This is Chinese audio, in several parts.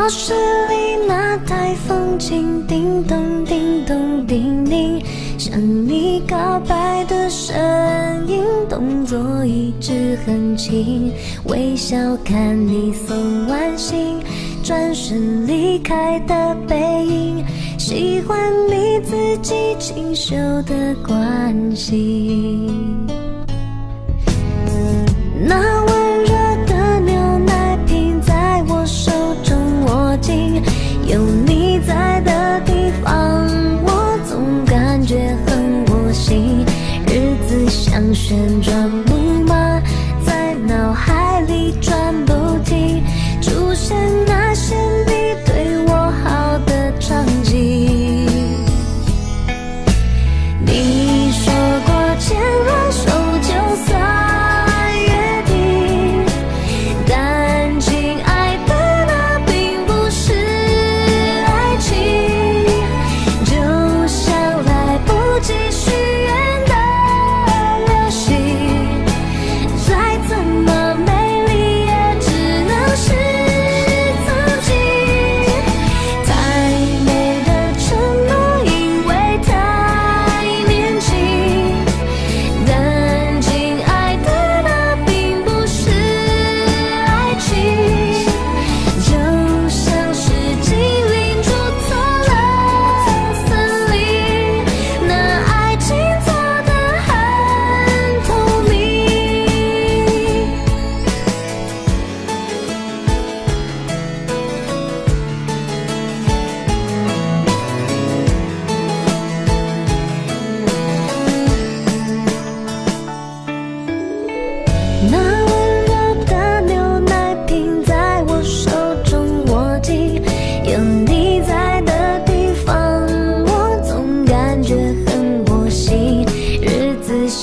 教室里那台风琴，叮咚叮咚叮咛，向你告白的声音，动作一直很轻，微笑看你送完信，转身离开的背影，喜欢你自己清秀的关心。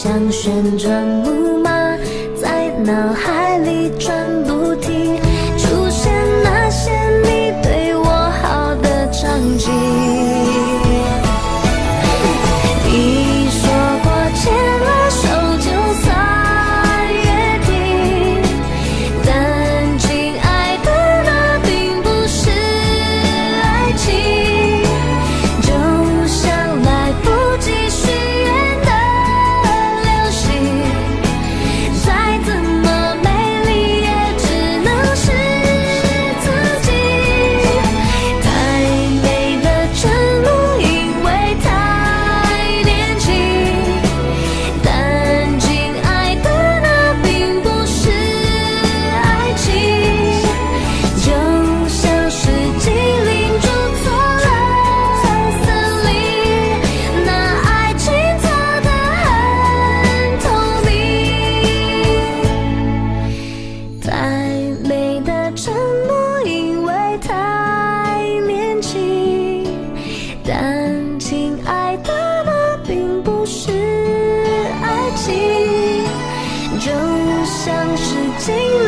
像旋转木马在脑海里转但亲爱的，那并不是爱情，就像是经历。